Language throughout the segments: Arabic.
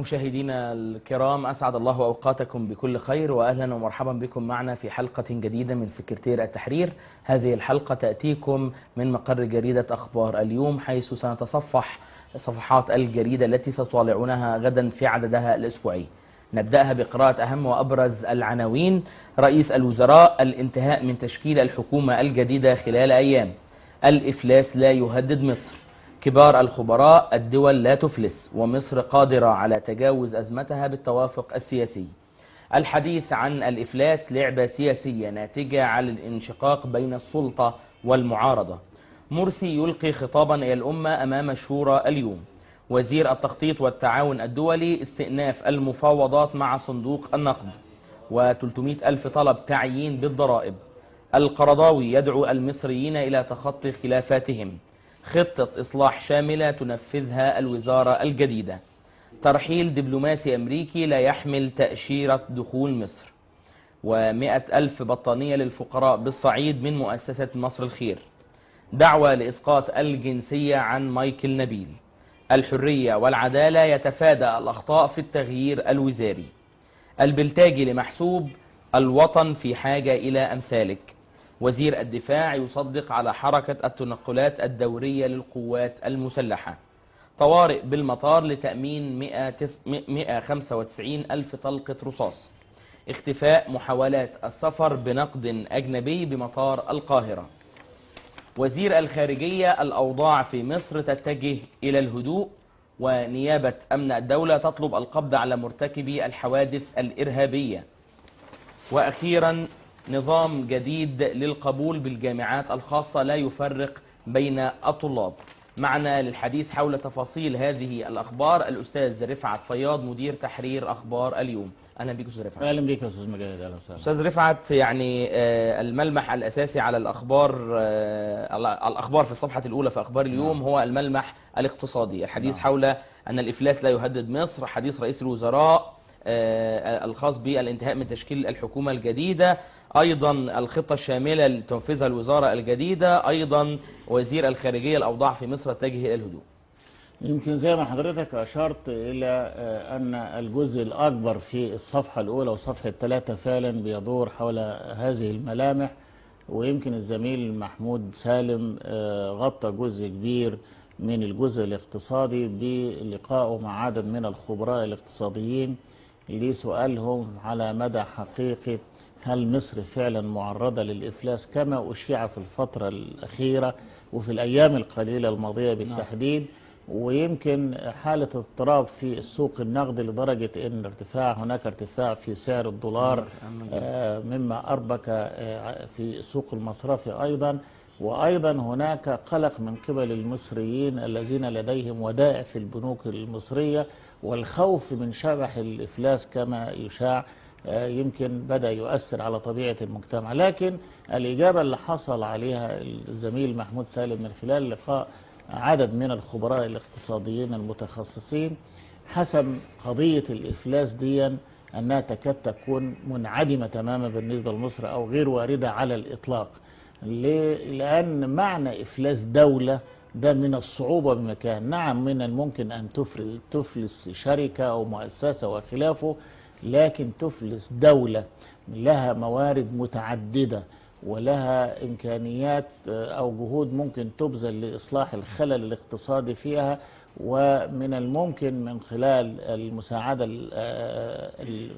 مشاهدينا الكرام أسعد الله أوقاتكم بكل خير وأهلا ومرحبا بكم معنا في حلقة جديدة من سكرتير التحرير. هذه الحلقة تأتيكم من مقر جريدة أخبار اليوم حيث سنتصفح صفحات الجريدة التي سطالعونها غدا في عددها الأسبوعي. نبدأها بقراءة أهم وأبرز العناوين. رئيس الوزراء الانتهاء من تشكيل الحكومة الجديدة خلال أيام. الإفلاس لا يهدد مصر. كبار الخبراء الدول لا تفلس ومصر قادرة على تجاوز أزمتها بالتوافق السياسي. الحديث عن الإفلاس لعبة سياسية ناتجة عن الانشقاق بين السلطة والمعارضة. مرسي يلقي خطابا إلى الأمة أمام الشورى اليوم. وزير التخطيط والتعاون الدولي استئناف المفاوضات مع صندوق النقد. و300 ألف طلب تعيين بالضرائب. القرضاوي يدعو المصريين إلى تخطي خلافاتهم. خطة إصلاح شاملة تنفذها الوزارة الجديدة. ترحيل دبلوماسي أمريكي لا يحمل تأشيرة دخول مصر. ومئة ألف بطانية للفقراء بالصعيد من مؤسسة مصر الخير. دعوة لإسقاط الجنسية عن مايكل نبيل. الحرية والعدالة يتفادى الأخطاء في التغيير الوزاري. البلتاجي لمحسوب الوطن في حاجة إلى أمثالك. وزير الدفاع يصدق على حركة التنقلات الدورية للقوات المسلحة. طوارئ بالمطار لتأمين 195 ألف طلقة رصاص. اختفاء محاولات السفر بنقد أجنبي بمطار القاهرة. وزير الخارجية الأوضاع في مصر تتجه إلى الهدوء ونيابة أمن الدولة تطلب القبض على مرتكبي الحوادث الإرهابية. وأخيرا نظام جديد للقبول بالجامعات الخاصة لا يفرق بين الطلاب. معنا للحديث حول تفاصيل هذه الأخبار الأستاذ رفعت فياض مدير تحرير أخبار اليوم. أهلا بك أستاذ رفعت. أهلا بك يا أستاذ مجاهد أهلا وسهلا. أستاذ رفعت يعني آه، الملمح الأساسي على الأخبار آه، الأخبار في الصفحة الأولى في أخبار اليوم هو الملمح الاقتصادي. الحديث حول أن الإفلاس لا يهدد مصر. حديث رئيس الوزراء آه، الخاص بالانتهاء من تشكيل الحكومة الجديدة. أيضا الخطة الشاملة اللي تنفذها الوزارة الجديدة أيضا وزير الخارجية الأوضاع في مصر تتجه إلى الهدوء. يمكن زي ما حضرتك أشرت إلى آه، أن الجزء الأكبر في الصفحة الأولى وصفحة ثلاثة فعلا بيدور حول هذه الملامح ويمكن الزميل محمود سالم آه، غطى جزء كبير من الجزء الاقتصادي بلقائه مع عدد من الخبراء الاقتصاديين لسؤالهم على مدى حقيقة هل مصر فعلا معرضة للإفلاس كما أشيع في الفترة الأخيرة وفي الأيام القليلة الماضية بالتحديد؟ ويمكن حالة اضطراب في السوق النقد لدرجة أن ارتفاع هناك ارتفاع في سعر الدولار آه، مما أربك آه، في السوق المصرفي أيضا. وأيضا هناك قلق من قبل المصريين الذين لديهم ودائع في البنوك المصرية والخوف من شبح الإفلاس كما يشاع. يمكن بدأ يؤثر على طبيعة المجتمع لكن الإجابة اللي حصل عليها الزميل محمود سالم من خلال لقاء عدد من الخبراء الاقتصاديين المتخصصين حسم قضية الإفلاس دي أنها تكاد تكون منعدمة تماما بالنسبة لمصر أو غير واردة على الإطلاق ليه؟ لأن معنى إفلاس دولة ده من الصعوبة بمكان نعم من الممكن أن تفل- تفلس شركة أو مؤسسة وخلافه لكن تفلس دولة لها موارد متعددة ولها إمكانيات آه، أو جهود ممكن تبذل لإصلاح الخلل الاقتصادي فيها ومن الممكن من خلال المساعدة ال- آه،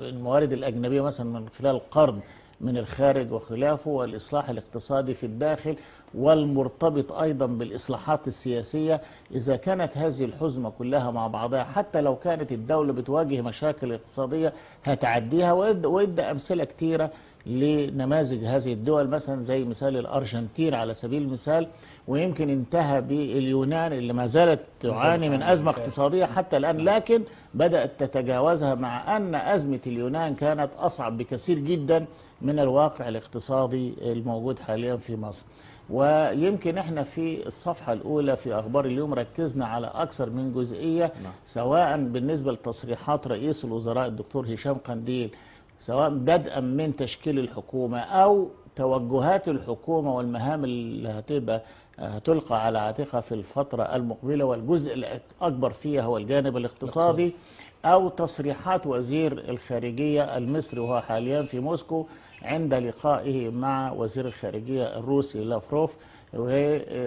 الموارد الأجنبية مثلا من خلال قرض من الخارج وخلافه والإصلاح الاقتصادي في الداخل والمرتبط أيضا بالإصلاحات السياسية. إذا كانت هذه الحزمة كلها مع بعضها حتى لو كانت الدولة بتواجه مشاكل اقتصادية هتعديها. وإد- وإدى أمثلة كتيرة لنماذج هذه الدول مثلا زي مثال الأرجنتين على سبيل المثال ويمكن انتهى باليونان اللي ما زالت تعاني من أزمة اقتصادية حتى الآن لكن بدأت تتجاوزها مع أن أزمة اليونان كانت أصعب بكثير جدا من الواقع الاقتصادي الموجود حاليا في مصر. ويمكن إحنا في الصفحة الأولى في أخبار اليوم ركزنا على أكثر من جزئية سواء بالنسبة لتصريحات رئيس الوزراء الدكتور هشام قنديل. سواء بدءا من تشكيل الحكومة أو توجهات الحكومة والمهام اللي هتبقى هتلقى على عاتقها في الفترة المقبلة والجزء الأكبر فيها هو الجانب الاقتصادي أو تصريحات وزير الخارجية المصري وهو حاليا في موسكو عند لقائه مع وزير الخارجية الروسي لافروف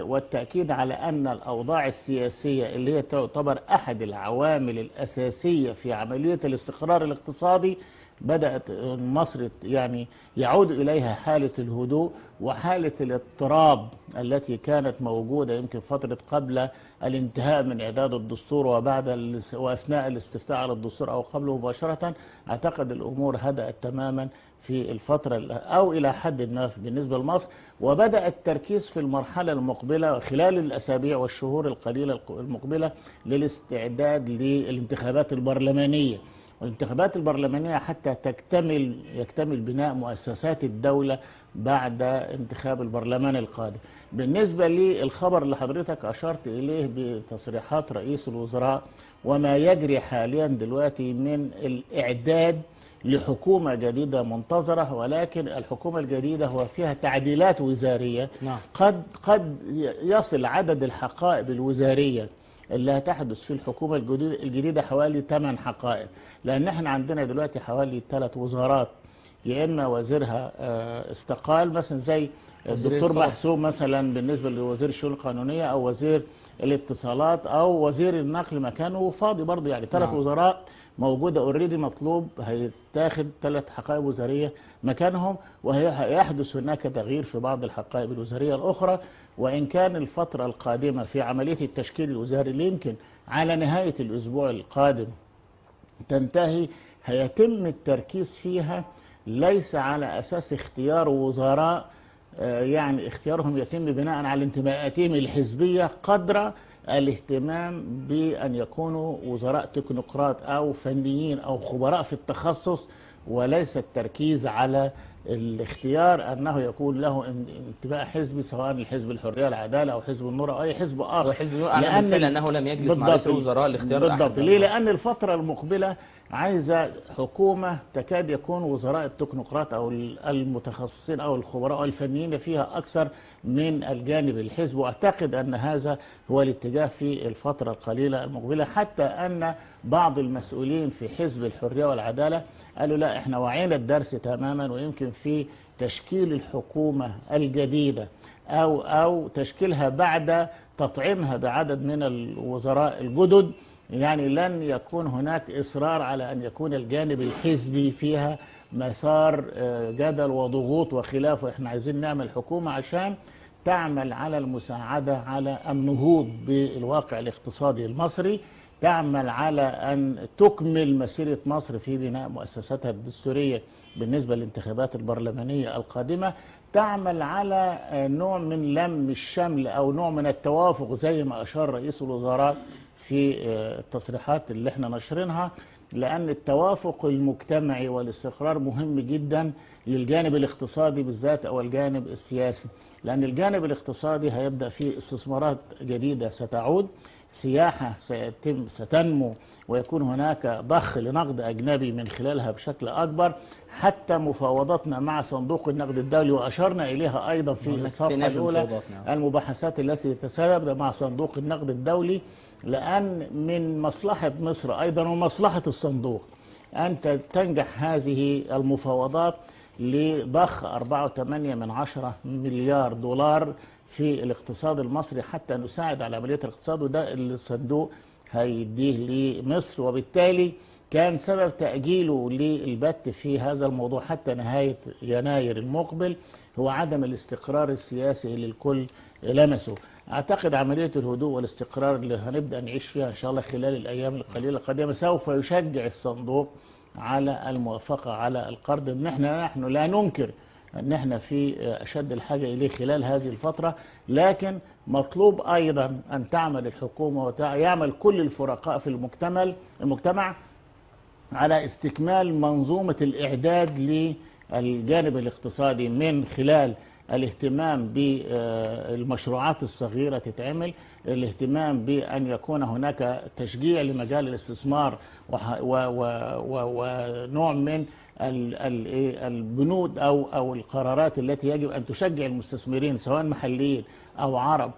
والتأكيد على أن الأوضاع السياسية اللي هي تعتبر أحد العوامل الأساسية في عملية الاستقرار الاقتصادي بدأت مصر يعني يعود إليها حالة الهدوء وحالة الاضطراب التي كانت موجودة يمكن فترة قبل الانتهاء من إعداد الدستور وبعد وأثناء الاستفتاء على الدستور أو قبله مباشرة. أعتقد الأمور هدأت تماما في الفترة ال- أو إلى حد ما بالنسبة لمصر. وبدأ التركيز في المرحلة المقبلة خلال الأسابيع والشهور القليلة الق- المقبلة للاستعداد للانتخابات البرلمانية. والانتخابات البرلمانية حتى تكتمل يكتمل بناء مؤسسات الدولة بعد انتخاب البرلمان القادم بالنسبة للخبر اللي حضرتك أشرت إليه بتصريحات رئيس الوزراء وما يجري حاليا دلوقتي من الإعداد لحكومة جديدة منتظرة ولكن الحكومة الجديدة هو فيها تعديلات وزارية نعم. قد قد يصل عدد الحقائب الوزارية اللي هتحدث في الحكومة الجديدة, حوالي 8 حقائب لأن إحنا عندنا دلوقتي حوالي ثلاث وزارات يا إما وزيرها آه، استقال مثلا زي الدكتور. محسوب مثلا بالنسبة لوزير الشؤون القانونية أو وزير الاتصالات أو وزير النقل مكانه فاضي برضه يعني ثلاث نعم. وزراء موجودة اوريدي مطلوب هيتاخد ثلاث حقائب وزارية مكانهم وهيحدث هناك تغيير في بعض الحقائب الوزارية الأخرى. وإن كان الفترة القادمة في عملية التشكيل الوزاري اللي يمكن على نهاية الأسبوع القادم تنتهي هيتم التركيز فيها. ليس على أساس اختيار وزراء آه، يعني اختيارهم يتم بناء على انتماءاتهم الحزبية قدر الاهتمام بأن يكونوا وزراء تكنوقراط أو فنيين أو خبراء في التخصص وليس التركيز على الاختيار أنه يكون له إن- انتماء حزبي سواء الحزب الحرية والعدالة أو حزب النور أو أي حزب آخر وحزب النور أعلن لأن بالفعل أنه لم يجلس مع. رئيس الوزراء لاختيار بالضبط ليه؟ لأن الفترة المقبلة عايزة حكومة تكاد يكون وزراء التكنوقراط أو المتخصصين أو الخبراء أو الفنيين فيها أكثر من الجانب الحزب. وأعتقد أن هذا هو الاتجاه في الفترة القليلة المقبلة حتى أن بعض المسؤولين في حزب الحرية والعدالة قالوا لا إحنا وعينا الدرس تماما ويمكن في تشكيل الحكومة الجديدة أو أو تشكيلها بعد تطعيمها بعدد من الوزراء الجدد. يعني لن يكون هناك إصرار على أن يكون الجانب الحزبي فيها مسار آه، جدل وضغوط وخلافه إحنا عايزين نعمل حكومة عشان تعمل على المساعدة على النهوض بالواقع الاقتصادي المصري تعمل على أن تكمل مسيرة مصر في بناء مؤسساتها الدستورية بالنسبة للانتخابات البرلمانية القادمة تعمل على آه، نوع من لم الشمل أو نوع من التوافق زي ما أشار رئيس الوزراء في آه، التصريحات اللي إحنا نشرينها لأن التوافق المجتمعي والاستقرار مهم جدا للجانب الاقتصادي بالذات أو الجانب السياسي لأن الجانب الاقتصادي هيبدأ فيه استثمارات جديدة ستعود سياحة سيتم ستنمو ويكون هناك ضخ لنقد أجنبي من خلالها بشكل أكبر حتى مفاوضاتنا مع صندوق النقد الدولي وأشرنا إليها أيضا في الصفحة الأولى. المباحثات التي تتسبب مع صندوق النقد الدولي لأن من مصلحة مصر أيضا ومصلحة الصندوق أن تنجح هذه المفاوضات لضخ 4.8 من عشرة مليار دولار في الاقتصاد المصري حتى نساعد على عملية الاقتصاد وده اللي الصندوق هيديه لمصر. وبالتالي كان سبب تأجيله للبت في هذا الموضوع حتى نهاية يناير المقبل هو عدم الاستقرار السياسي اللي الكل لمسه أعتقد عملية الهدوء والاستقرار اللي هنبدأ نعيش فيها إن شاء الله خلال الأيام القليلة القادمة سوف يشجع الصندوق على الموافقة على القرض. إن إحنا نحن لا ننكر إن إحنا في أشد الحاجة إليه خلال هذه الفترة لكن مطلوب أيضا أن تعمل الحكومة ويعمل كل الفرقاء في المجتمع المجتمع على استكمال منظومة الإعداد للجانب الاقتصادي من خلال الاهتمام بالمشروعات الصغيرة تتعمل الاهتمام بأن يكون هناك تشجيع لمجال الاستثمار ونوع من إيه البنود أو أو القرارات التي يجب أن تشجع المستثمرين سواء محليين أو عرب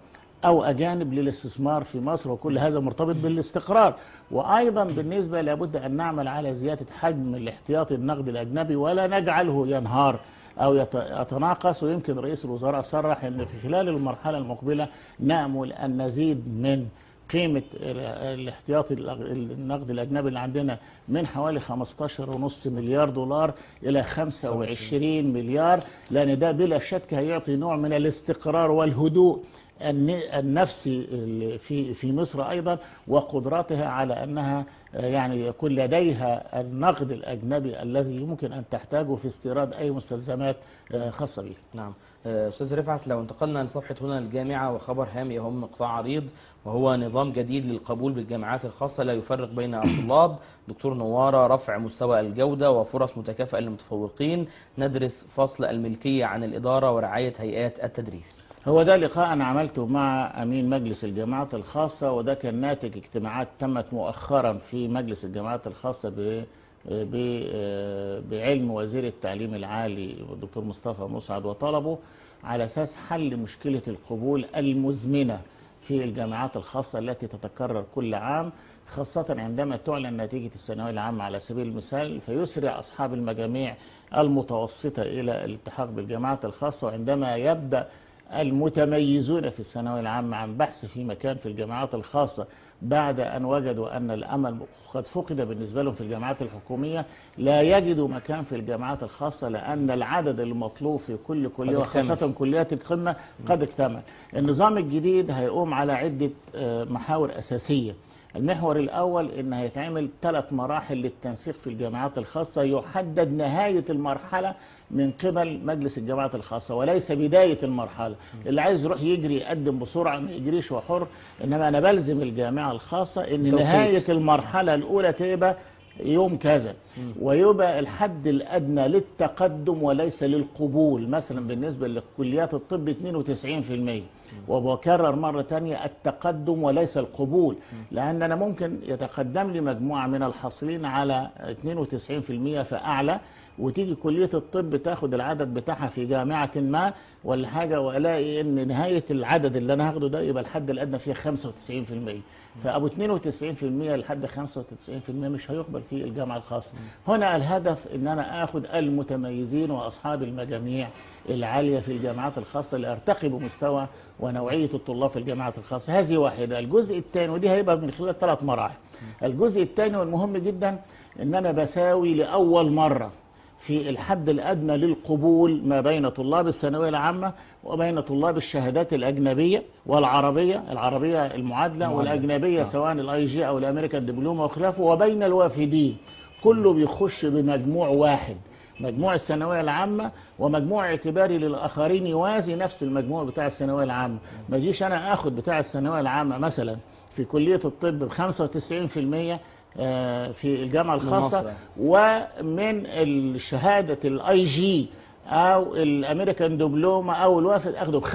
أو أجانب للاستثمار في مصر وكل هذا مرتبط بالاستقرار. وأيضا بالنسبة لابد أن نعمل على زيادة حجم الاحتياطي النقدي الأجنبي ولا نجعله ينهار. يت- يتناقص ويمكن رئيس الوزراء صرح إن في خلال المرحلة المقبلة نأمل أن نزيد من قيمة ال- الاحتياطي النقد الأجنبي اللي عندنا من حوالي 15.5 مليار دولار إلى 25 مليار لأن ده بلا شك هيعطي نوع من الاستقرار والهدوء الن- النفسي ال- في في مصر أيضا وقدرتها على أنها آه، يعني يكون لديها النقد الأجنبي الذي يمكن أن تحتاجه في استيراد أي مستلزمات آه، خاصة بها نعم. آه، أستاذ رفعت لو انتقلنا لصفحة هنا الجامعة وخبر هام يهم قطاع عريض وهو نظام جديد للقبول بالجامعات الخاصة لا يفرق بين الطلاب دكتور نوارة رفع مستوى الجودة وفرص متكافئة للمتفوقين ندرس فصل الملكية عن الإدارة ورعاية هيئات التدريس. هو ده لقاء أنا عملته مع أمين مجلس الجامعات الخاصة وده كان ناتج اجتماعات تمت مؤخرا في مجلس الجامعات الخاصة ب بعلم وزير التعليم العالي الدكتور مصطفى مسعد وطلبه على أساس حل مشكلة القبول المزمنة في الجامعات الخاصة التي تتكرر كل عام خاصة عندما تعلن نتيجة الثانوية العامة على سبيل المثال فيسرع أصحاب المجاميع المتوسطة إلى الالتحاق بالجامعات الخاصة وعندما يبدأ المتميزون في الثانوية العامة عن بحث في مكان في الجامعات الخاصة بعد أن وجدوا أن الأمل قد فقد بالنسبة لهم في الجامعات الحكومية. لا يجدوا مكان في الجامعات الخاصة لأن العدد المطلوب في كل كلية. وخاصة كليات القمة قد اكتمل. النظام الجديد هيقوم على عدة آه، محاور أساسية. المحور الأول إن هيتعمل ثلاث مراحل للتنسيق في الجامعات الخاصة يحدد نهاية المرحلة من قبل مجلس الجامعات الخاصة وليس بداية المرحلة. اللي عايز يروح يجري يقدم بسرعة ما يجريش وحر. إنما أنا بلزم الجامعة الخاصة إن توقيت. نهاية المرحلة الأولى تبقى يوم كذا. ويبقى الحد الأدنى للتقدم وليس للقبول. مثلا بالنسبة لكليات الطب 92% وبكرر مرة تانية التقدم وليس القبول لأن أنا ممكن يتقدم لي مجموعة من الحاصلين على 92% فأعلى وتيجي كلية الطب تاخد العدد بتاعها في جامعة ما ولا حاجة وألاقي إن نهاية العدد اللي أنا هاخده ده يبقى الحد الأدنى فيه 95% فأبو 92% لحد 95% مش هيقبل في الجامعة الخاصة. هنا الهدف إن أنا آخد المتميزين وأصحاب المجاميع. العالية في الجامعات الخاصة لأرتقي بمستوى ونوعية الطلاب في الجامعات الخاصة. هذه واحدة. الجزء الثاني ودي هيبقى من خلال ثلاث مراحل. الجزء الثاني والمهم جدا إن أنا بساوي لأول مرة في الحد الأدنى للقبول ما بين طلاب الثانوية العامة وبين طلاب الشهادات الأجنبية والعربية العربية المعادلة والأجنبية سواء الأي جي أو الأمريكان دبلومة وخلافه وبين الوافدين. كله بيخش بمجموع واحد. مجموع الثانوية العامة ومجموع اعتباري للآخرين يوازي نفس المجموع بتاع الثانوية العامة ما اجيش أنا آخد بتاع الثانوية العامة مثلا في كلية الطب ب 95% آه، في الجامعة الخاصة مصر. ومن الشهادة ال IG أو ال American Diploma أو الوافد أخده ب 65%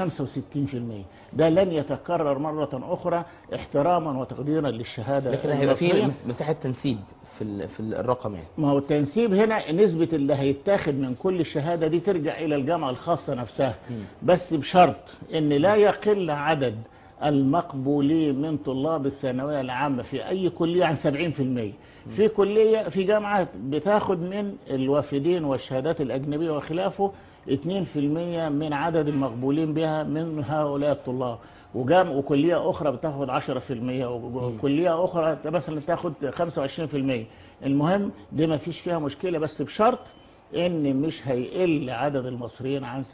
ده لن يتكرر مرة أخرى احتراما وتقديرا للشهادة لكن هيبقى في المصرية. مس- مساحة تنسيب في في الرقم يعني. ما هو التنسيب هنا نسبة اللي هيتاخد من كل شهادة دي ترجع إلى الجامعة الخاصة نفسها. بس بشرط إن لا يقل عدد المقبولين من طلاب الثانوية العامة في أي كلية عن 70% في كلية في جامعات بتاخد من الوافدين والشهادات الأجنبية وخلافه 2% من عدد المقبولين بها من هؤلاء الطلاب. وجام وكلية أخرى بتاخد 10% وكلية أخرى مثلا تاخد 25% المهم دي ما فيش فيها مشكلة بس بشرط إن مش هيقل عدد المصريين عن 70%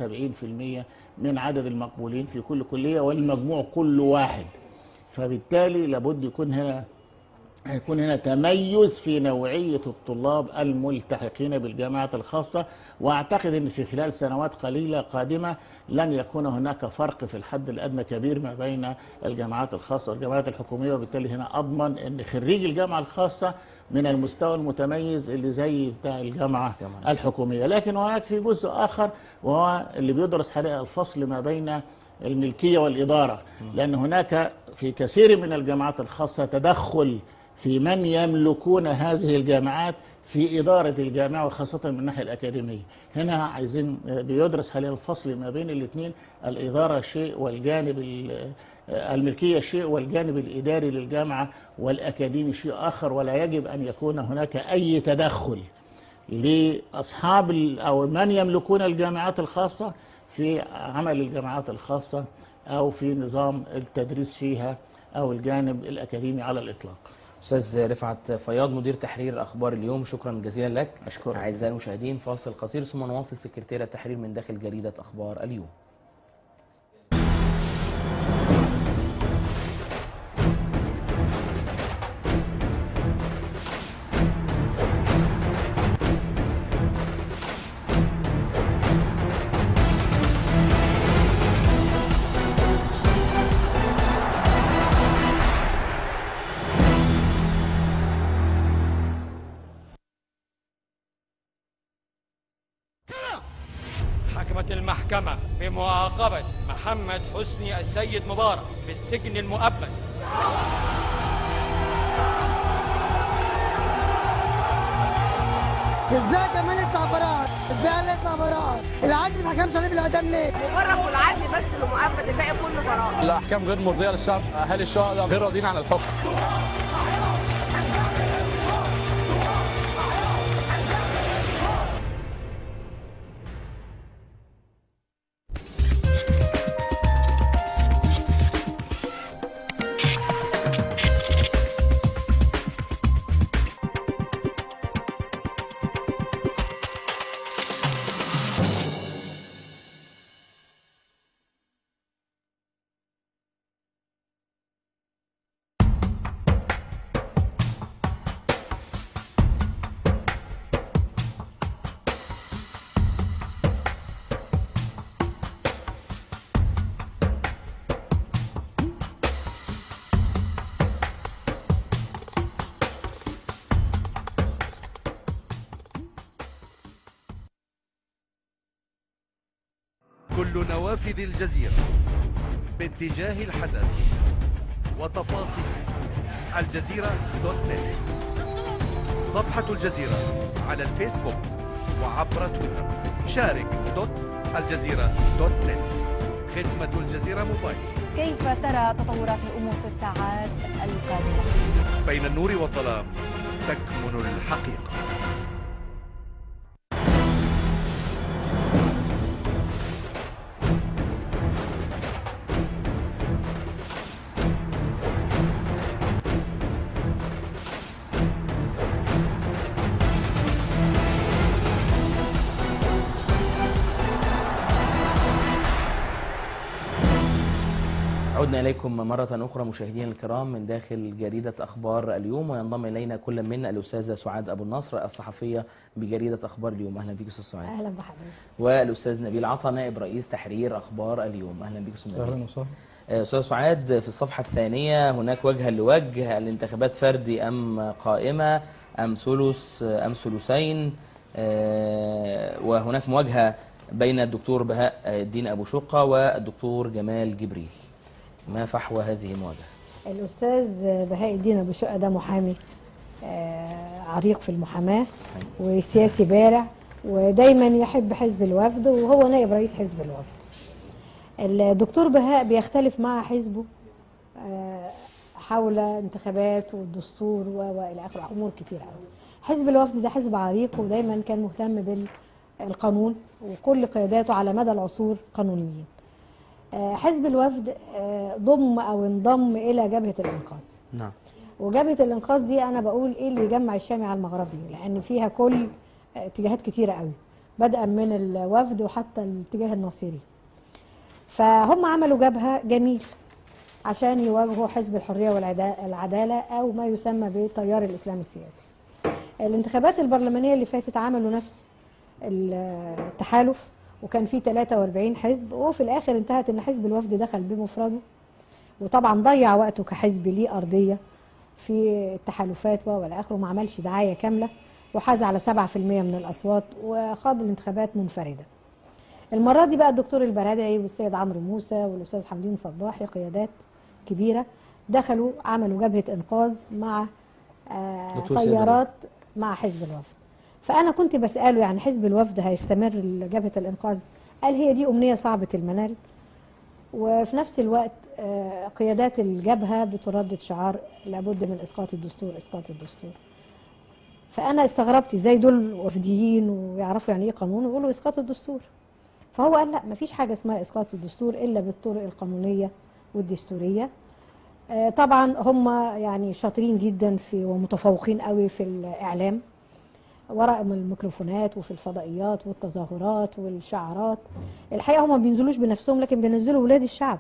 من عدد المقبولين في كل كلية والمجموع كله واحد. فبالتالي لابد يكون هنا هيكون هنا تميز في نوعية الطلاب الملتحقين بالجامعات الخاصة وأعتقد أن في خلال سنوات قليلة قادمة لن يكون هناك فرق في الحد الأدنى كبير ما بين الجامعات الخاصة والجامعات الحكومية وبالتالي هنا أضمن أن خريج الجامعة الخاصة من المستوى المتميز اللي زي بتاع الجامعة جامعة. الحكومية. لكن هناك في جزء آخر وهو اللي بيدرس حاليا الفصل ما بين الملكية والإدارة. لأن هناك في كثير من الجامعات الخاصة تدخل في من يملكون هذه الجامعات في إدارة الجامعة وخاصة من الناحية الأكاديمية. هنا عايزين بيدرس حاليا الفصل ما بين الاثنين الإدارة شيء والجانب ال- آه، الملكية شيء والجانب الإداري للجامعة والأكاديمي شيء آخر ولا يجب أن يكون هناك أي تدخل لأصحاب أو من يملكون الجامعات الخاصة في عمل الجامعات الخاصة أو في نظام التدريس فيها أو الجانب الأكاديمي على الإطلاق. أستاذ رفعت فياض مدير تحرير أخبار اليوم. شكرا جزيلا لك. أشكرك. أعزائي المشاهدين فاصل قصير ثم نواصل سكرتير التحرير من داخل جريدة أخبار اليوم. المحكمة بمعاقبة محمد حسني السيد مبارك بالسجن المؤبد إزاي كمان يطلع براءة؟ إزاي قال يطلع براءة؟ العدل ما حكمش عليه بالاعدام ليه؟ مبارك والعدل بس اللي مؤبد الباقي كله براءة الأحكام غير مرضية للشعب أهالي الشهداء غير راضيين عن الحكم كل نوافذ الجزيرة باتجاه الحدث وتفاصيل الجزيرة دوت نت صفحة الجزيرة على الفيسبوك وعبر تويتر. شارك دوت الجزيرة دوت نت خدمة الجزيرة موبايل. كيف ترى تطورات الأمور في الساعات القادمة؟ بين النور والظلام تكمن الحقيقة. عدنا إليكم مرة أخرى مشاهدينا الكرام من داخل جريدة أخبار اليوم وينضم إلينا كل منا الأستاذة سعاد أبو النصر الصحفية بجريدة أخبار اليوم. أهلا بك أستاذ سعاد. أهلا بحضرتك. والأستاذ نبيل عطا نائب رئيس تحرير أخبار اليوم. أهلا بك أستاذ نبيل. أهلا وسهلا. آه، أستاذ سعاد في الصفحة الثانية هناك وجها لوجه الانتخابات فردي أم قائمة أم ثلث أم ثلثين؟ آه، وهناك مواجهة بين الدكتور بهاء الدين أبو شقة والدكتور جمال جبريل. ما فحوى هذه المواجهة؟ الأستاذ بهاء الدين أبو شقة ده محامي آه، عريق في المحاماة صحيح. وسياسي بارع ودايما يحب حزب الوفد وهو نائب رئيس حزب الوفد. الدكتور بهاء بيختلف مع حزبه آه، حول انتخابات والدستور وإلى اخره أمور كتير قوي حزب الوفد ده حزب عريق ودايما كان مهتم بالقانون وكل قياداته على مدى العصور قانونيين. حزب الوفد آه، ضم أو انضم إلى جبهة الإنقاذ. نعم. وجبهة الإنقاذ دي أنا بقول إيه اللي يجمع الشامي على المغربي لأن فيها كل آه، اتجاهات كتيرة قوي بدءا من الوفد وحتى الاتجاه النصيري فهم عملوا جبهة جميل عشان يواجهوا حزب الحرية والعداله أو ما يسمى بتيار الاسلام السياسي. الانتخابات البرلمانية اللي فاتت عملوا نفس التحالف. وكان في 43 حزب وفي الآخر انتهت إن حزب الوفد دخل بمفرده وطبعا ضيع وقته كحزب ليه أرضية في التحالفات والى آخره ما عملش دعاية كاملة وحاز على 7% من الأصوات وخاض الانتخابات منفردة. المرة دي بقى الدكتور البرادعي والسيد عمرو موسى والأستاذ حمدين صباحي قيادات كبيرة دخلوا عملوا جبهة إنقاذ مع آه طيارات مع حزب الوفد. فأنا كنت بسأله يعني حزب الوفد هيستمر جبهه الإنقاذ. قال هي دي أمنية صعبة المنال وفي نفس الوقت آه، قيادات الجبهة بتردد شعار لابد من إسقاط الدستور إسقاط الدستور. فأنا استغربت إزاي دول وفديين ويعرفوا يعني إيه قانون ويقولوا إسقاط الدستور. فهو قال لا مفيش حاجة اسمها إسقاط الدستور إلا بالطرق القانونية والدستورية. آه، طبعا هم يعني شاطرين جدا في ومتفوقين قوي في الإعلام. وراء الميكروفونات وفي الفضائيات والتظاهرات والشعارات. الحقيقة هم ما بينزلوش بنفسهم لكن بينزلوا ولاد الشعب.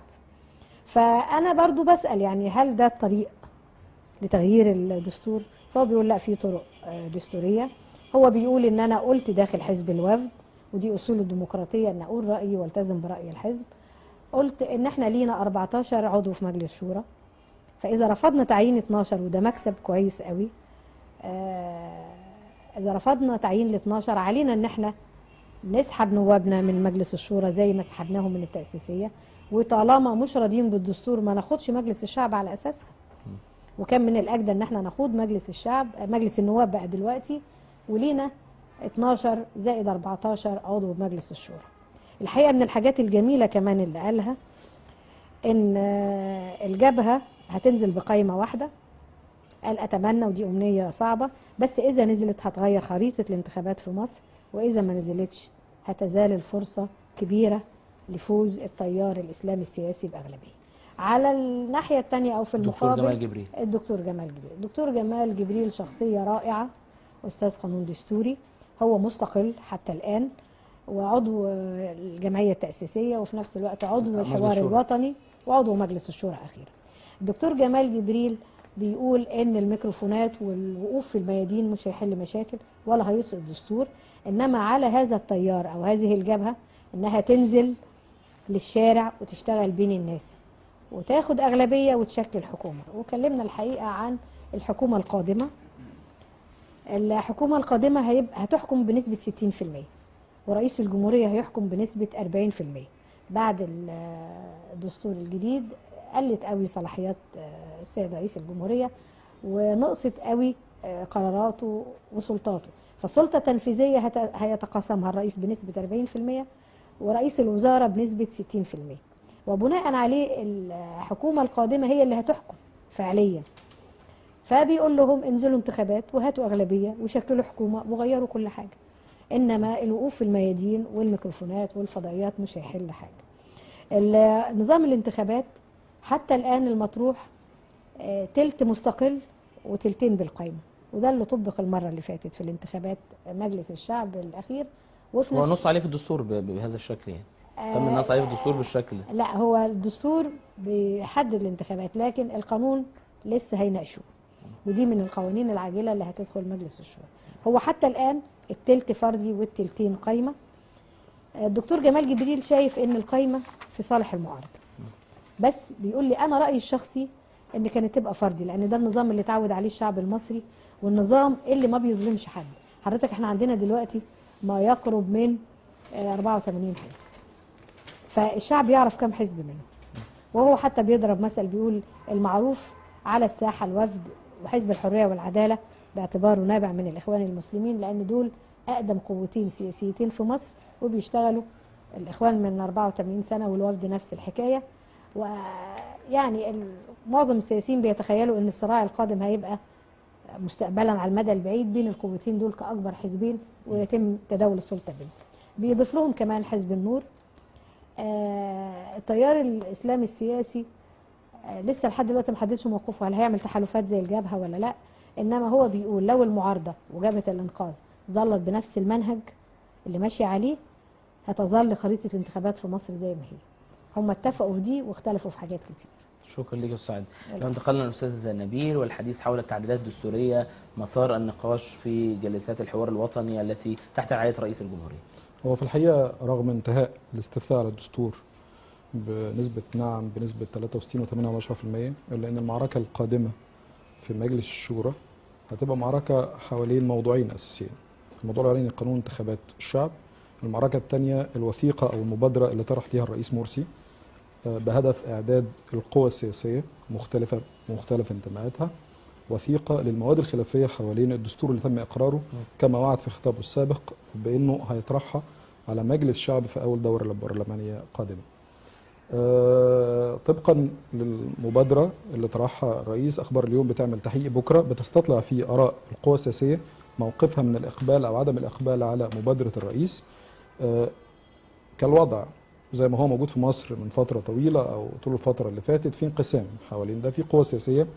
فأنا برضو بسأل يعني هل ده الطريق لتغيير الدستور؟ فهو بيقول لا في طرق آه، دستورية. هو بيقول إن أنا قلت داخل حزب الوفد ودي أصول الديمقراطية إن أقول رأيي والتزم برأي الحزب. قلت إن إحنا لينا 14 عضو في مجلس شورى. فإذا رفضنا تعيين 12 وده مكسب كويس قوي آه، إذا رفضنا تعيين ال 12 علينا إن إحنا نسحب نوابنا من مجلس الشورى زي ما سحبناهم من التأسيسية وطالما مش راضيين بالدستور ما ناخدش مجلس الشعب على أساسها. وكان من الأجدى إن إحنا ناخد مجلس الشعب مجلس النواب بقى دلوقتي ولينا 12 زائد 14 عضو بمجلس الشورى. الحقيقة من الحاجات الجميلة كمان اللي قالها إن آه، الجبهة هتنزل بقائمة واحدة قال أتمنى ودي أمنية صعبة بس إذا نزلت هتغير خريطة الانتخابات في مصر وإذا ما نزلتش هتزال الفرصة كبيرة لفوز التيار الإسلامي السياسي بأغلبية. على الناحية الثانية أو في الدكتور المقابل جمال جبريل. الدكتور جمال جبريل. الدكتور جمال جبريل شخصية رائعة أستاذ قانون دستوري هو مستقل حتى الآن وعضو الجمعية التأسيسية وفي نفس الوقت عضو الحوار. الوطني وعضو مجلس الشورى أخيرا. الدكتور جمال جبريل بيقول إن الميكروفونات والوقوف في الميادين مش هيحل مشاكل ولا هيسقط الدستور إنما على هذا التيار أو هذه الجبهة إنها تنزل للشارع وتشتغل بين الناس وتاخد أغلبية وتشكل حكومة. وكلمنا الحقيقة عن الحكومة القادمة. الحكومة القادمة هيبقى هتحكم بنسبة 60% ورئيس الجمهورية هيحكم بنسبة 40% بعد ال- الدستور الجديد. قلت قوي صلاحيات آه، السيد رئيس الجمهورية ونقصت قوي آه، قراراته وسلطاته. فالسلطة التنفيذية هت- هيتقاسمها الرئيس بنسبة 40% ورئيس الوزارة بنسبة 60% وبناء عليه الحكومة القادمة هي اللي هتحكم فعليا. فبيقول لهم انزلوا انتخابات وهاتوا أغلبية وشكلوا حكومه وغيروا كل حاجة. إنما الوقوف في الميادين والميكروفونات والفضائيات مش هيحل حاجة. ال- نظام الانتخابات حتى الآن المطروح آه، تلت مستقل وتلتين بالقايمة. وده اللي طبق المرة اللي فاتت في الانتخابات مجلس الشعب الأخير وفي هو نص عليه في الدستور بهذا الشكل يعني. تم النص عليه في الدستور بالشكل لا هو الدستور بيحدد الانتخابات لكن القانون لسه هيناقشوه ودي من القوانين العاجلة اللي هتدخل مجلس الشورى هو حتى الآن التلت فردي والتلتين قايمة. الدكتور جمال جبريل شايف إن القايمة في صالح المعارضة. بس بيقول لي أنا رأيي الشخصي إن كانت تبقى فردي لأن ده النظام اللي اتعود عليه الشعب المصري والنظام اللي ما بيظلمش حد. حضرتك إحنا عندنا دلوقتي ما يقرب من آه، 84 حزب. فالشعب يعرف كم حزب منه وهو حتى بيضرب مثل بيقول المعروف على الساحة الوفد وحزب الحرية والعدالة باعتباره نابع من الإخوان المسلمين لأن دول أقدم قوتين سياسيتين في مصر وبيشتغلوا الإخوان من 84 سنة والوفد نفس الحكاية. ويعني معظم السياسيين بيتخيلوا إن الصراع القادم هيبقى مستقبلا على المدى البعيد بين القوتين دول كأكبر حزبين ويتم تداول السلطة بينهم. بيضيف لهم كمان حزب النور. آه، التيار الإسلامي السياسي آه، لسه لحد دلوقتي ما حددش موقفه هل هيعمل تحالفات زي الجبهة ولا لأ. إنما هو بيقول لو المعارضة وجبهه الإنقاذ ظلت بنفس المنهج اللي ماشي عليه هتظل خريطة الانتخابات في مصر زي ما هي. هم اتفقوا في دي واختلفوا في حاجات كتير. شكرا لك يا أستاذ لو انتقلنا للأستاذ نبيل والحديث حول التعديلات الدستورية مسار النقاش في جلسات الحوار الوطني التي تحت رعاية رئيس الجمهورية. هو في الحقيقة رغم انتهاء الاستفتاء على الدستور بنسبة نعم بنسبة 63.8% إلا أن المعركة القادمة في مجلس الشورى هتبقى معركة حوالين موضوعين أساسيين. الموضوع الأولاني قانون انتخابات الشعب المعركة الثانية الوثيقة أو المبادرة اللي طرح ليها الرئيس مرسي بهدف إعداد القوى السياسية مختلفة مختلف انتماءاتها وثيقة للمواد الخلافية حوالين الدستور اللي تم إقراره كما وعد في خطابه السابق بأنه هيطرحها على مجلس الشعب في أول دورة برلمانية قادمة. آه، طبقا للمبادرة اللي طرحها الرئيس أخبار اليوم بتعمل تحقيق بكرة بتستطلع فيه آراء القوى السياسية موقفها من الإقبال أو عدم الإقبال على مبادرة الرئيس. آه، كالوضع زي ما هو موجود في مصر من فترة طويلة أو طول الفترة اللي فاتت في انقسام حوالين ده. في قوى سياسية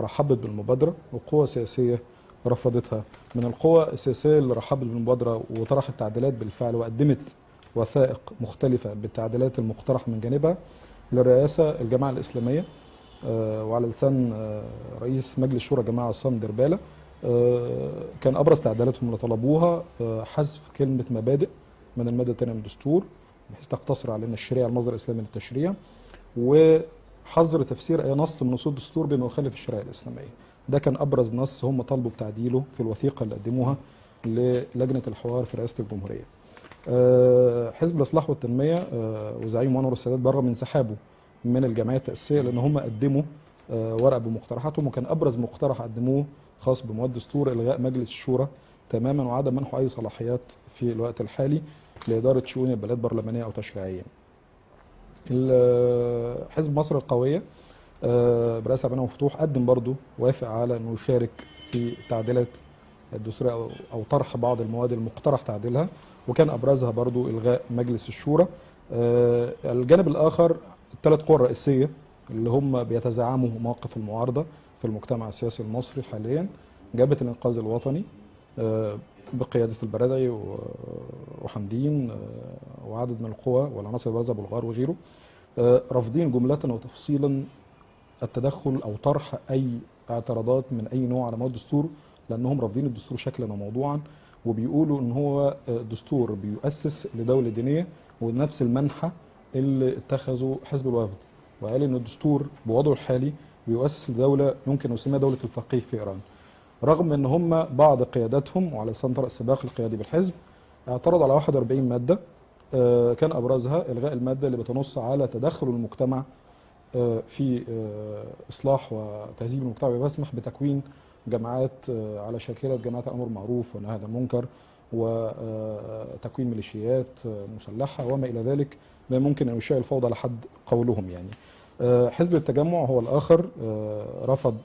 رحبت بالمبادرة وقوى سياسية رفضتها. من القوى السياسية اللي رحبت بالمبادرة وطرحت تعديلات بالفعل وقدمت وثائق مختلفة بالتعديلات المقترحة من جانبها للرئاسة الجماعة الإسلامية آه، وعلى لسان آه، رئيس مجلس شورى جماعة عصام درباله آه، كان أبرز تعديلاتهم اللي طلبوها حذف كلمة مبادئ من المادة الثانية من الدستور. بحيث تقتصر على إن الشريعة المصدر الإسلامي للتشريع وحظر تفسير أي نص من نصوص الدستور بما يخالف الشريعة الإسلامية. ده كان أبرز نص هم طالبوا بتعديله في الوثيقة اللي قدموها للجنة الحوار في رئاسة الجمهورية. آه، حزب الإصلاح والتنمية آه، وزعيم انور السادات برغم انسحابه من الجمعيه التاسيسيه لأن هم قدموا آه، ورقة بمقترحاتهم وكان أبرز مقترح قدموه خاص بمواد دستور إلغاء مجلس الشورى تماما وعدم منحه أي صلاحيات في الوقت الحالي لإدارة شؤون البلاد برلمانية أو تشريعية. حزب مصر القوية آه، برئاسة عبد مفتوح قدم برضو وافق على إنه يشارك في تعديلات الدستورية أو أو طرح بعض المواد المقترح تعديلها وكان أبرزها برضو إلغاء مجلس الشورى آه، الجانب الآخر الثلاث قوى الرئيسية اللي هم بيتزعموا موقف المعارضة في المجتمع السياسي المصري حاليا جبهة الإنقاذ الوطني آه، بقيادة البرادعي و- وحمدين آه، وعدد من القوى والعناصر البارزه بلغار وغيره آه، رافضين جملة وتفصيلا التدخل أو طرح أي اعتراضات من أي نوع على مواد الدستور لأنهم رافضين الدستور شكلا وموضوعا وبيقولوا إن هو آه، دستور بيؤسس لدولة دينية ونفس المنحى اللي اتخذه حزب الوفد. وقال إن الدستور بوضعه الحالي بيؤسس لدولة يمكن أن نسميها دولة الفقيه في إيران. رغم إن هم بعض قياداتهم وعلى لسان السباق القيادي بالحزب اعترضوا على 41 مادة آه، كان أبرزها إلغاء المادة اللي بتنص على تدخل المجتمع آه، في آه، إصلاح وتهذيب المجتمع. بيسمح بتكوين جماعات على شاكلة جماعات الأمر بالمعروف والنهي عن المنكر وتكوين ميليشيات مسلحة وما إلى ذلك ما ممكن أن يشيع الفوضى لحد قولهم يعني. حزب التجمع هو الآخر رفض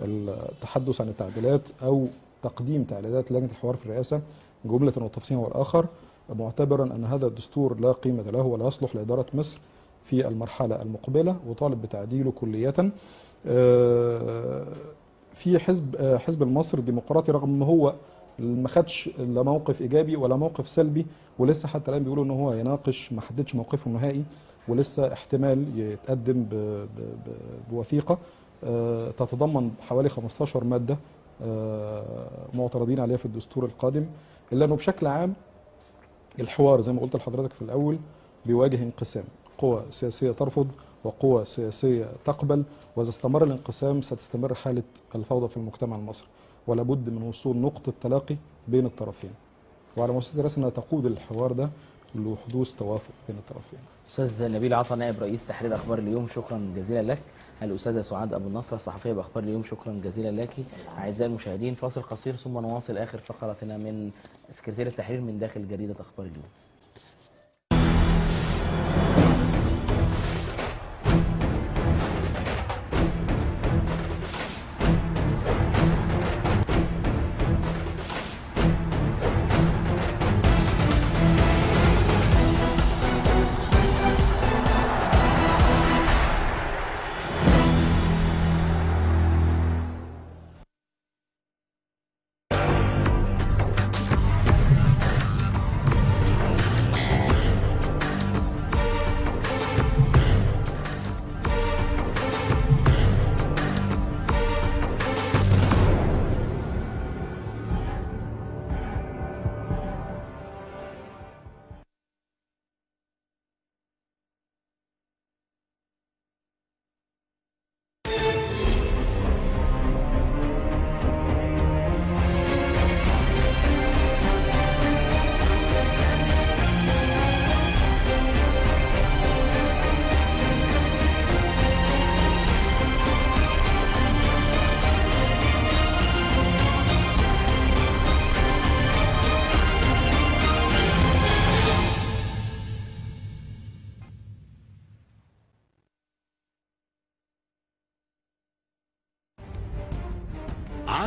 التحدث عن التعديلات أو تقديم تعديلات لجنة الحوار في الرئاسة جملة وتفصيلا والآخر معتبرا أن هذا الدستور لا قيمة له ولا يصلح لإدارة مصر في المرحلة المقبلة وطالب بتعديله كليه. آه، في حزب آه، حزب المصري الديمقراطي رغم ان هو ما خدش لا موقف إيجابي ولا موقف سلبي ولسه حتى الآن بيقولوا ان هو يناقش ما حددش موقفه النهائي ولسه احتمال يتقدم بوثيقة تتضمن حوالي 15 مادة آه، معترضين عليها في الدستور القادم إلا إنه بشكل عام الحوار زي ما قلت لحضرتك في الأول بيواجه انقسام قوى سياسية ترفض وقوى سياسية تقبل وإذا استمر الانقسام ستستمر حالة الفوضى في المجتمع المصري ولا بد من وصول نقطة تلاقي بين الطرفين. وعلى مؤسسة أنها تقود الحوار ده لحدوث توافق بين الطرفين. أستاذ نبيل عطا نائب رئيس تحرير أخبار اليوم شكرا جزيلا لك. الأستاذة سعاد أبو النصر الصحفية بأخبار اليوم شكرا جزيلا لك. أعزائي المشاهدين فاصل قصير ثم نواصل آخر فقرتنا من سكرتير التحرير من داخل جريدة أخبار اليوم.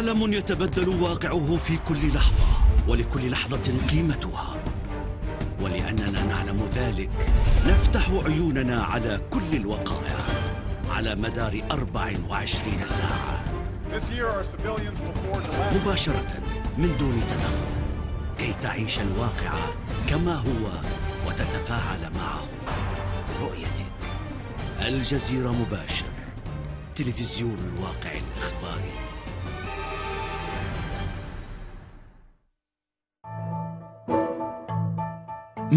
عالم يتبدل واقعه في كل لحظة ولكل لحظة قيمتها. ولأننا نعلم ذلك نفتح عيوننا على كل الوقائع على مدار 24 ساعة. مباشرة من دون تدخل كي تعيش الواقع كما هو وتتفاعل معه. برؤيتك الجزيرة مباشر تلفزيون الواقع الإخباري.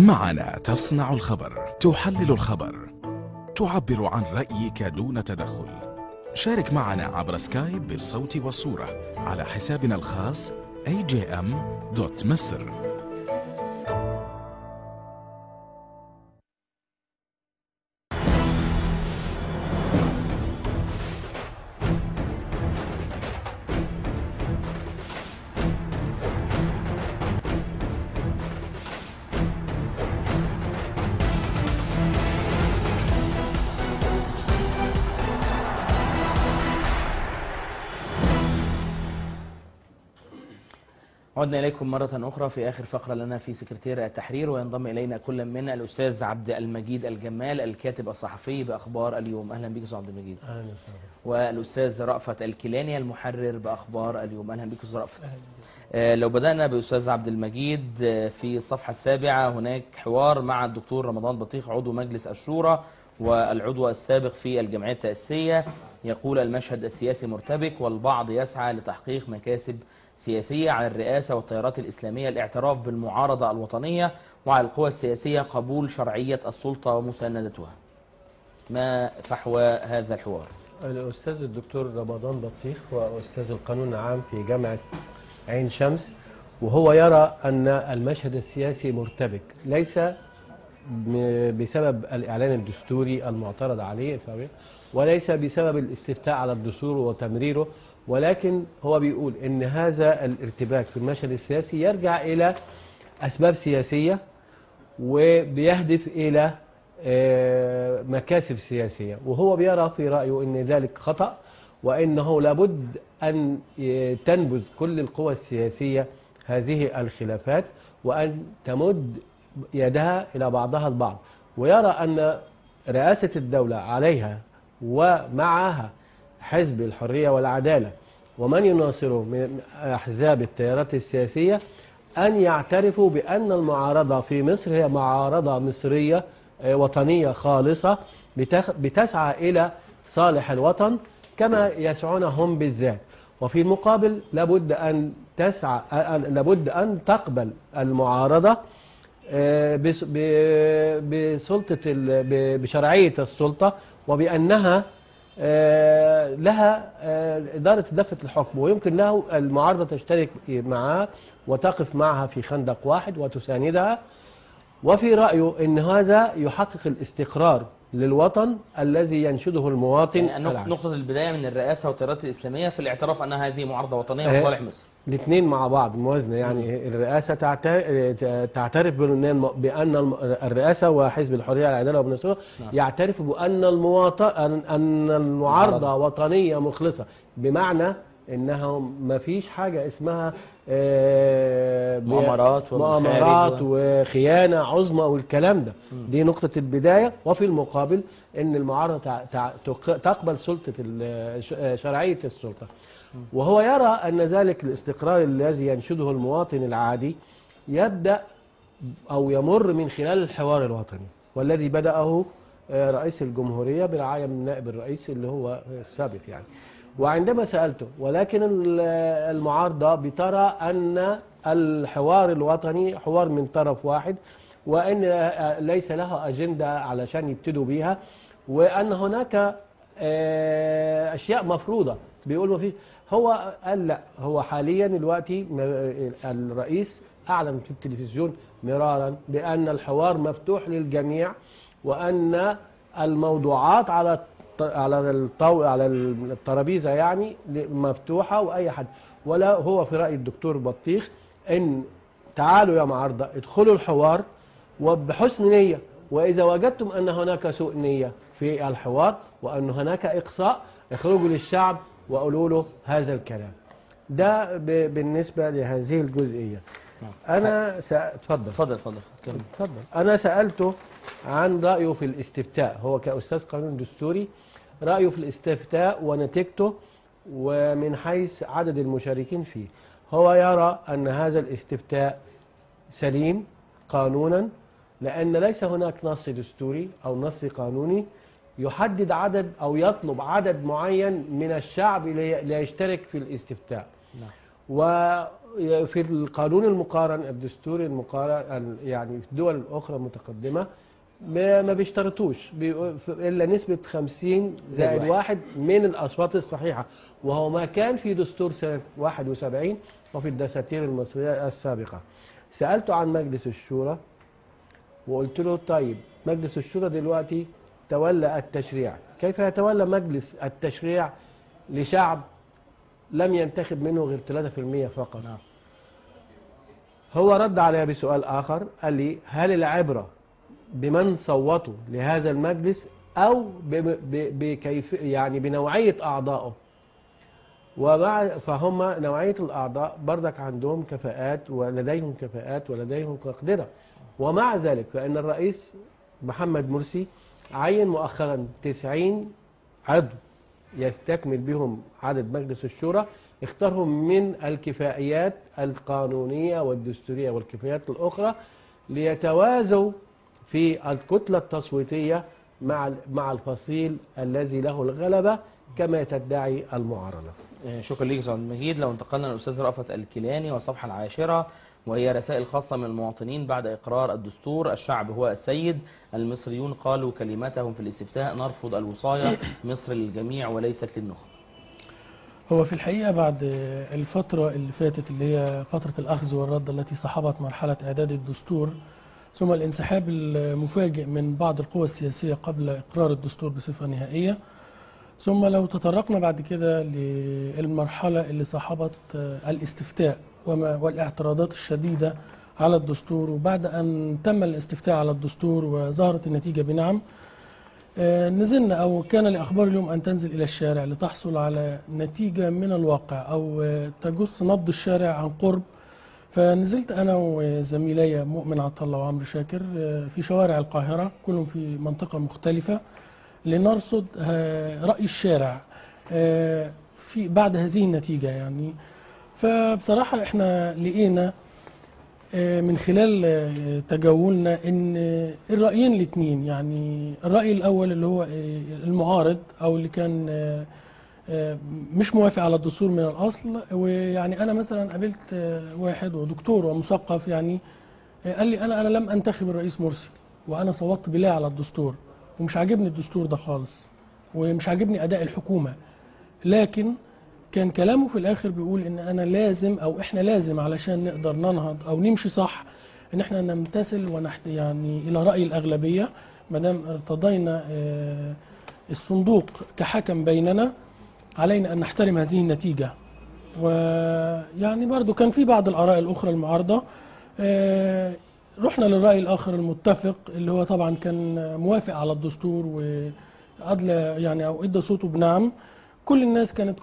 معنا تصنع الخبر تحلل الخبر تعبر عن رأيك دون تدخل. شارك معنا عبر سكايب بالصوت والصورة على حسابنا الخاص agm.مصر عدنا إليكم مرة أخرى في آخر فقرة لنا في سكرتير التحرير وينضم إلينا كل من الأستاذ عبد المجيد الجمال الكاتب الصحفي بأخبار اليوم. أهلا بك أستاذ عبد المجيد. وسهلا والأستاذ رأفت الكيلاني المحرر بأخبار اليوم. أهلا بك أستاذ رأفت. آه، لو بدأنا بأستاذ عبد المجيد آه، في الصفحة السابعة هناك حوار مع الدكتور رمضان بطيخ عضو مجلس الشورى والعضو السابق في الجمعية التأسيسية يقول المشهد السياسي مرتبك والبعض يسعى لتحقيق مكاسب سياسية على الرئاسة والتيارات الإسلامية الاعتراف بالمعارضة الوطنية وعلى القوى السياسية قبول شرعية السلطة ومساندتها. ما فحوى هذا الحوار؟ الأستاذ الدكتور رمضان بطيخ هو أستاذ القانون العام في جامعة عين شمس وهو يرى أن المشهد السياسي مرتبك. ليس بسبب الإعلان الدستوري المعترض عليه وليس بسبب الاستفتاء على الدستور وتمريره ولكن هو بيقول إن هذا الارتباك في المشهد السياسي يرجع إلى أسباب سياسية وبيهدف إلى آه، مكاسب سياسية. وهو بيرى في رأيه إن ذلك خطأ وإنه لابد أن ي- تنبذ كل القوى السياسية هذه الخلافات وأن تمد يدها إلى بعضها البعض. ويرى أن رئاسة الدولة عليها ومعها حزب الحرية والعدالة. ومن يناصره من أحزاب التيارات السياسية؟ أن يعترفوا بأن المعارضة في مصر هي معارضة مصرية آه، وطنية خالصة بتخ- بتسعى إلى صالح الوطن كما يسعون هم بالذات. وفي المقابل لابد أن تسعى آه، لابد أن تقبل المعارضة آه، بس- ب- بسلطة آه، لها آه، إدارة دفة الحكم ويمكن له المعارضة تشترك معها وتقف معها في خندق واحد وتساندها وفي رأيه أن هذا يحقق الاستقرار للوطن الذي ينشده المواطن يعني. نقطة البداية من الرئاسة والتيارات الإسلامية في الاعتراف أن هذه معارضة وطنية آه، وصالح مصر الاثنين مع بعض موازنة يعني الرئاسة تعت- تعترف الم- الرئاسة وحزب الحرية والعدالة والنصوص نعم. يعترف بأن المواطن أن أن المعارضة وطنية مخلصة بمعنى إنها ما فيش حاجة اسمها مؤامرات ومخارج مؤامرات و- وخيانة عظمى والكلام ده. دي نقطة البداية. وفي المقابل إن المعارضة تقبل سلطة آه، شرعية السلطة. وهو يرى أن ذلك الاستقرار الذي ينشده المواطن العادي يبدأ أو يمر من خلال الحوار الوطني. والذي بدأه آه، رئيس الجمهورية برعايه من نائب الرئيس اللي هو السابق يعني. وعندما سألته ولكن ال- المعارضه بترى أن الحوار الوطني حوار من طرف واحد آه، ليس لها أجندة علشان يبتدوا بيها وأن هناك آه، أشياء مفروضة بيقول ما فيش هو قال لا هو حاليا دلوقتي الرئيس أعلن في التلفزيون مرارا بأن الحوار مفتوح للجميع وأن الموضوعات على على الطو على الترابيزة يعني مفتوحة وأي حد. ولا هو في رأي الدكتور بطيخ إن تعالوا يا معارضة ادخلوا الحوار وبحسن نية. وإذا وجدتم أن هناك سوء نية في الحوار وأن هناك إقصاء اخرجوا للشعب وقولوا له هذا الكلام. ده بالنسبة لهذه الجزئية. أنا سأ... اتفضل. اتفضل اتفضل. اتفضل. أنا سألته عن رأيه في الاستفتاء. هو كأستاذ قانون دستوري رأيه في الاستفتاء ونتيجته ومن حيث عدد المشاركين فيه هو يرى أن هذا الاستفتاء سليم قانونا لأن ليس هناك نص دستوري أو نص قانوني يحدد عدد أو يطلب عدد معين من الشعب لي- ليشترك في الاستفتاء نعم. وفي القانون المقارن الدستوري المقارن يعني في الدول الأخرى المتقدمة ما ما بيشترطوش. بي- إلا نسبة 50 زائد واحد. من الأصوات الصحيحة. وهو ما كان في دستور سنة 71 وفي الدساتير المصرية السابقة. سالته عن مجلس الشورى وقلت له طيب مجلس الشورى دلوقتي تولى التشريع. كيف يتولى مجلس التشريع لشعب لم ينتخب منه غير 3% فقط؟ نعم. هو رد عليها بسؤال آخر قال لي هل العبرة بمن صوتوا لهذا المجلس أو بكيف يعني بنوعية أعضائه. ومع فهم نوعية الأعضاء بردك عندهم كفاءات ولديهم كفاءات ولديهم مقدرة ومع ذلك فإن الرئيس محمد مرسي عين مؤخرا 90 عضو يستكمل بهم عدد مجلس الشورى اختارهم من الكفائيات القانونية والدستورية والكفاءات الأخرى ليتوازوا في الكتلة التصويتية مع مع الفصيل الذي له الغلبة كما تدعي المعارضة. آه، شكرا يا أستاذ عبد المجيد لو انتقلنا للأستاذ رأفت الكيلاني والصفحه العاشرة وهي رسائل خاصة من المواطنين بعد إقرار الدستور. الشعب هو السيد. المصريون قالوا كلمتهم في الاستفتاء نرفض الوصاية مصر للجميع وليست للنخبه هو في الحقيقة بعد الفترة اللي فاتت اللي هي فترة الأخذ والرد التي صاحبت مرحلة إعداد الدستور ثم الانسحاب المفاجئ من بعض القوى السياسية قبل إقرار الدستور بصفة نهائية. ثم لو تطرقنا بعد كده للمرحلة اللي صاحبت الاستفتاء وما والاعتراضات الشديدة على الدستور. وبعد أن تم الاستفتاء على الدستور وظهرت النتيجة بنعم آه، نزلنا أو كان لأخبار اليوم أن تنزل إلى الشارع لتحصل على نتيجة من الواقع أو آه، تجس نبض الشارع عن قرب فنزلت أنا وزميلي مؤمن عطا الله وعمرو شاكر آه، في شوارع القاهرة كلهم في منطقة مختلفة لنرصد آه، رأي الشارع آه، في بعد هذه النتيجة يعني. فبصراحة إحنا لقينا من خلال تجولنا إن الرأيين الاثنين يعني الرأي الأول اللي هو المعارض أو اللي كان مش موافق على الدستور من الأصل ويعني أنا مثلا قابلت واحد ودكتور ومثقف يعني قال لي أنا أنا لم أنتخب الرئيس مرسي وأنا صوتت بلا على الدستور ومش عاجبني الدستور ده خالص ومش عاجبني أداء الحكومة. لكن كان كلامه في الآخر بيقول إن أنا لازم أو إحنا لازم علشان نقدر ننهض أو نمشي صح إن إحنا نمتثل ونحت يعني إلى رأي الأغلبية ما دام ارتضينا آه، الصندوق كحكم بيننا علينا أن نحترم هذه النتيجة. ويعني برضو كان في بعض الآراء الأخرى المعارضة. آه، رحنا للرأي الآخر المتفق اللي هو طبعا كان موافق على الدستور وادلى يعني أو إدى صوته بنعم. كل الناس كانت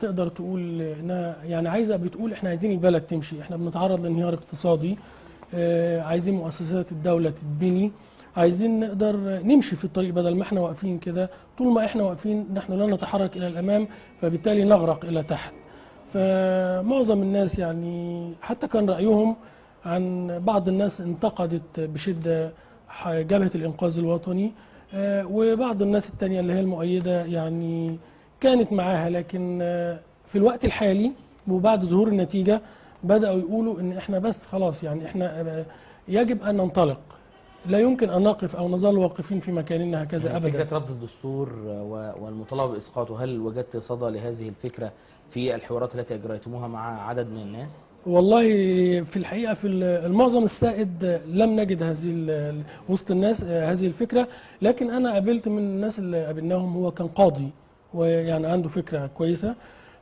تقدر تقول انها يعني عايزة بتقول إحنا عايزين البلد تمشي إحنا بنتعرض لانهيار اقتصادي. آه، عايزين مؤسسات الدولة تتبني. عايزين نقدر نمشي في الطريق بدل ما إحنا واقفين كده. طول ما إحنا واقفين نحن لا نتحرك إلى الأمام فبالتالي نغرق إلى تحت. فمعظم الناس يعني حتى كان رأيهم عن بعض الناس انتقدت بشدة جبهة الإنقاذ الوطني. آه، وبعض الناس التانية اللي هي المؤيدة يعني كانت معاها. لكن آه، في الوقت الحالي وبعد ظهور النتيجة بدأوا يقولوا إن إحنا بس خلاص يعني إحنا آه، يجب أن ننطلق. لا يمكن أن نقف أو نظل واقفين في مكاننا هكذا يعني ابدا. فكرة رفض الدستور و- والمطالبه باسقاطه هل وجدت صدى لهذه الفكرة في الحوارات التي أجريتموها مع عدد من الناس؟ والله في الحقيقة في المعظم السائد لم نجد هذه وسط الناس هذه الفكرة. لكن أنا قابلت من الناس اللي قابلناهم هو كان قاضي ويعني عنده فكرة كويسة.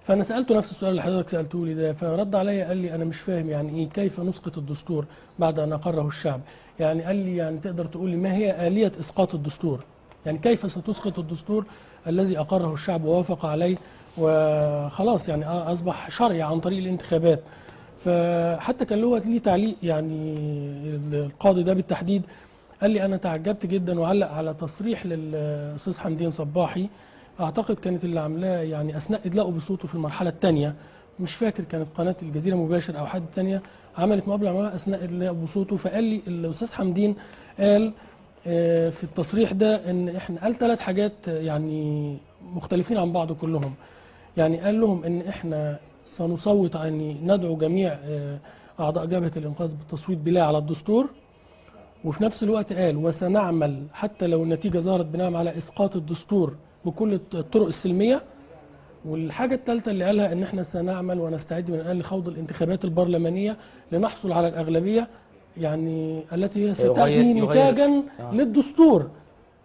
فأنا سألته نفس السؤال اللي حضرتك سالته لي ده فرد عليا قال لي أنا مش فاهم يعني إيه كيف نسقط الدستور بعد أن أقره الشعب؟ يعني قال لي يعني تقدر تقول لي ما هي آلية إسقاط الدستور؟ يعني كيف ستسقط الدستور الذي أقره الشعب ووافق عليه؟ وخلاص يعني أصبح شرعي عن طريق الانتخابات. فحتى كان ليه تعليق يعني القاضي ده بالتحديد قال لي أنا تعجبت جدا وعلق على تصريح للأستاذ حمدين صباحي. أعتقد كانت اللي عاملاه يعني أثناء إدلاؤه بصوته في المرحلة الثانية. مش فاكر كانت قناة الجزيرة مباشر أو حد تانية عملت مقابلة معاه أثناء بصوته فقال لي الأستاذ حمدين قال آه، في التصريح ده إن إحنا قال ثلاث حاجات آه، يعني مختلفين عن بعض كلهم. يعني قال لهم إن إحنا سنصوت يعني ندعو جميع آه، أعضاء جبهة الإنقاذ بالتصويت بلا على الدستور. وفي نفس الوقت قال وسنعمل حتى لو النتيجة ظهرت بناء على إسقاط الدستور بكل الطرق السلمية والحاجة الثالثة اللي قالها إن إحنا سنعمل ونستعد من الآن لخوض الانتخابات البرلمانية لنحصل على الأغلبية يعني التي ستأتي نتاجا آه. للدستور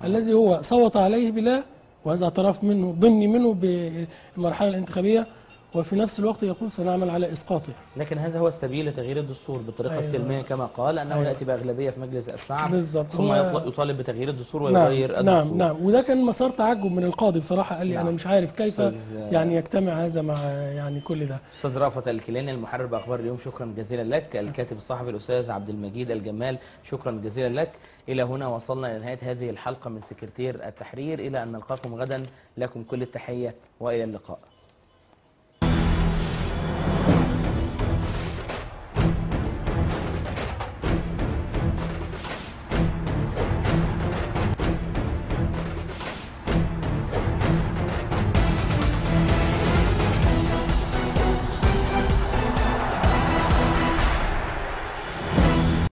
الذي هو صوت عليه بلا وهذا اعتراف منه ضمني منه بالمرحلة الانتخابية وفي نفس الوقت يقول سنعمل على إسقاطه. لكن هذا هو السبيل لتغيير الدستور بالطريقة أيوة. السلميه كما قال أنه أيوة. يأتي بأغلبية في مجلس الشعب بالظبط. ثم يطالب بتغيير الدستور نعم ويغير الدستور. نعم. نعم وده كان مسار تعجب من القاضي بصراحة قال لي نعم. أنا مش عارف كيف أستاذ- يعني يجتمع هذا مع يعني كل ده. أستاذ رأفت الكيلاني المحرر بأخبار اليوم شكرا جزيلا لك. الكاتب الصحفي الأستاذ عبد المجيد الجمال شكرا جزيلا لك. إلى هنا وصلنا إلى نهايه هذه الحلقة من سكرتير التحرير. إلى أن نلقاكم غدا. لكم كل التحية وإلى اللقاء.